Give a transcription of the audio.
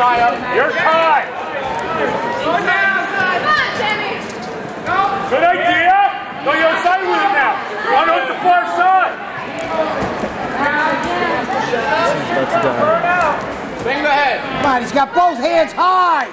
Maya. You're tied. Come on, Jimmy. Go. Good idea. Go your side with it now. Run on the far side. Bring the head. Come on, he's got both hands high.